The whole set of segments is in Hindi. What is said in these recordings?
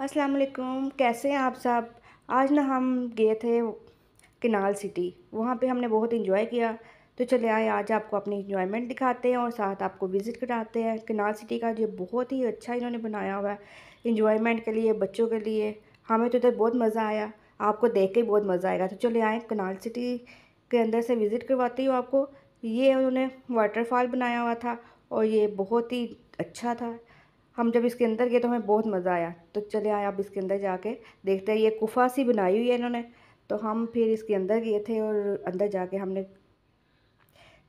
अस्सलाम वालेकुम, कैसे हैं आप सब? आज ना हम गए थे किनाल सिटी, वहाँ पे हमने बहुत इंजॉय किया। तो चले आए, आज आपको अपनी इंजॉयमेंट दिखाते हैं और साथ आपको विज़िट कराते हैं। किनाल सिटी का जो बहुत ही अच्छा इन्होंने बनाया हुआ है इंजॉयमेंट के लिए, बच्चों के लिए, हमें तो इधर बहुत मज़ा आया। आपको देख के बहुत मज़ा आएगा। तो चले आए, कनाल सिटी के अंदर से विज़िट करवाती हूँ आपको। ये उन्होंने वाटरफॉल बनाया हुआ था और ये बहुत ही अच्छा था। हम जब इसके अंदर गए तो हमें बहुत मज़ा आया। तो चले आए आप इसके अंदर जाके, देखते हैं ये कुफा सी बनाई हुई है इन्होंने। तो हम फिर इसके अंदर गए थे और अंदर जाके हमने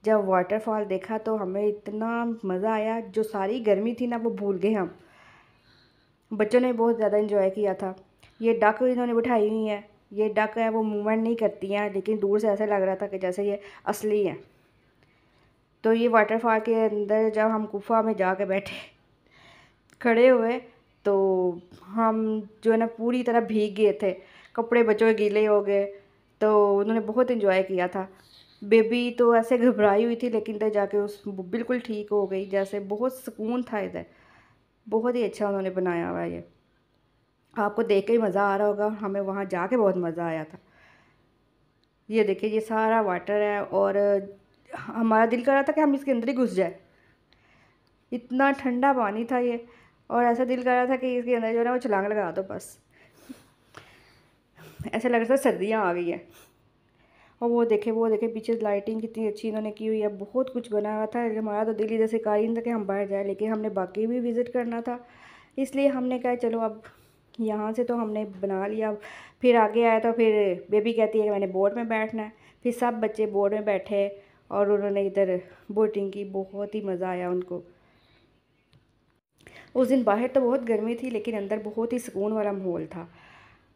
जब वाटरफॉल देखा तो हमें इतना मज़ा आया, जो सारी गर्मी थी ना वो भूल गए हम। बच्चों ने बहुत ज़्यादा इन्जॉय किया था। ये डक इन्होंने बिठाई हुई है। ये डक है, वो मूवमेंट नहीं करती हैं, लेकिन दूर से ऐसा लग रहा था कि जैसे ये असली है। तो ये वाटरफॉल के अंदर जब हम गुफा में जाके बैठे खड़े हुए तो हम जो है ना पूरी तरह भीग गए थे। कपड़े बच्चों के गीले हो गए तो उन्होंने बहुत इन्जॉय किया था। बेबी तो ऐसे घबराई हुई थी, लेकिन इधर जाके उस बिल्कुल ठीक हो गई, जैसे बहुत सुकून था इधर। बहुत ही अच्छा उन्होंने बनाया हुआ ये। आपको देख के ही मज़ा आ रहा होगा हमें वहाँ जाके बहुत मज़ा आया था। ये देखिए, ये सारा वाटर है, और हमारा दिल कर रहा था कि हम इसके अंदर ही घुस जाए। इतना ठंडा पानी था ये। और ऐसा दिल कर रहा था कि इसके अंदर जो है ना वो छलांग लगा दो बस। ऐसा लग रहा था सर्दियाँ आ गई है। और वो देखे वो देखे, पीछे लाइटिंग कितनी अच्छी इन्होंने की हुई है। बहुत कुछ बना हुआ था। हमारा तो दिल इधर से कार ही था कि हम बाहर जाए, लेकिन हमने बाकी भी विज़िट करना था। इसलिए हमने कहा, चलो अब यहाँ से तो हमने बना लिया। फिर आगे आया तो फिर बेबी कहती है कि मैंने बोट में बैठना है। फिर सब बच्चे बोट में बैठे और उन्होंने इधर बोटिंग की। बहुत ही मज़ा आया उनको। उस दिन बाहर तो बहुत गर्मी थी, लेकिन अंदर बहुत ही सुकून वाला माहौल था।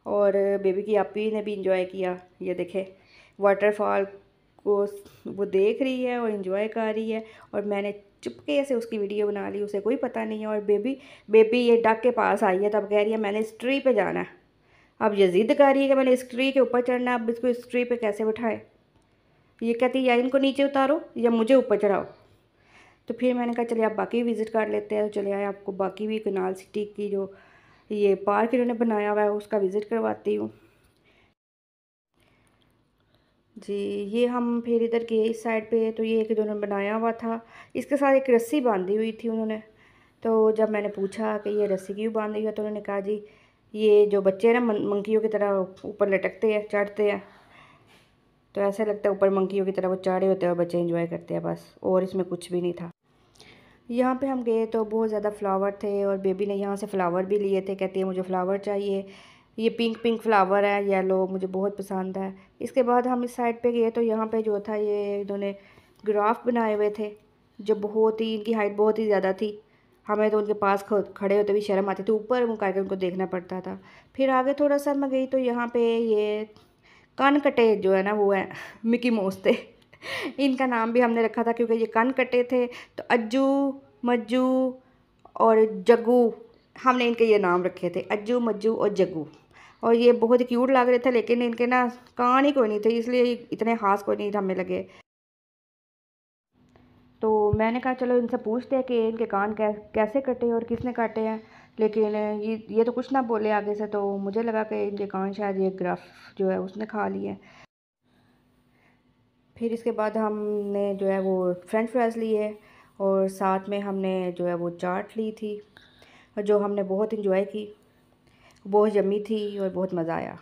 और बेबी की आपी ने भी इंजॉय किया। ये देखे वाटरफॉल को वो देख रही है और इन्जॉय कर रही है। और मैंने चुपके से उसकी वीडियो बना ली, उसे कोई पता नहीं है। और बेबी बेबी ये डक के पास आई है, तब कह रही है, मैंने इस ट्री पे जाना है। अब ये ज़िद्द कर रही है कि मैंने इस ट्री के ऊपर चढ़ना है, अब इसको इस ट्री पे कैसे बिठाए? ये कहती है, या इनको नीचे उतारो या मुझे ऊपर चढ़ाओ। तो फिर मैंने कहा, चलिए आप बाकी विज़िट कर लेते हैं। तो चले आए आपको बाकी भी कनाल सिटी की जो ये पार्क इन्होंने बनाया हुआ है, उसका विज़िट करवाती हूँ। जी, ये हम फिर इधर गए इस साइड पे तो ये एक इन्होंने बनाया हुआ था। इसके साथ एक रस्सी बांधी हुई थी उन्होंने। तो जब मैंने पूछा कि ये रस्सी क्यों बांधी हुई है तो उन्होंने कहा, जी, ये जो बच्चे हैं ना, मंकियों की तरह ऊपर लटकते हैं, चढ़ते हैं। तो ऐसा लगता है ऊपर मंकियों की तरह वो चढ़े होते हैं और बच्चे इंजॉय करते हैं बस, और इसमें कुछ भी नहीं था। यहाँ पे हम गए तो बहुत ज़्यादा फ्लावर थे और बेबी ने यहाँ से फ़्लावर भी लिए थे, कहती है मुझे फ़्लावर चाहिए। ये पिंक पिंक फ्लावर है येलो मुझे बहुत पसंद है। इसके बाद हम इस साइड पे गए तो यहाँ पे जो था ये इन्होंने ग्राफ बनाए हुए थे, जो बहुत ही, इनकी हाइट बहुत ही ज़्यादा थी। हमें तो उनके पास खड़े होते भी शर्म आती थी, ऊपर मुँह करके उनको देखना पड़ता था। फिर आगे थोड़ा सा मैं गई तो यहाँ पे ये कान कटे जो है ना, वो है मिकी मोस थे। इनका नाम भी हमने रखा था क्योंकि ये कान कटे थे। तो अज्जू, मज्जू और जग्गू, हमने इनके ये नाम रखे थे। अज्जू, मज्जू और जग्गू। और ये बहुत क्यूट लग रहे थे, लेकिन इनके ना कान ही कोई नहीं थे, इसलिए इतने खास कोई नहीं हमें लगे। तो मैंने कहा, चलो इनसे पूछते हैं कि इनके कान कैसे कटे और किसने काटे हैं? लेकिन ये ये तो कुछ ना बोले आगे से तो मुझे लगा कि इनके कान शायद ये ग्रफ जो है उसने खा लिए फिर इसके बाद हमने जो है वो फ्रेंच फ्राइज़ ली है और साथ में हमने जो है वो चाट ली थी जो हमने बहुत इन्जॉय की बहुत जमी थी और बहुत मज़ा आया।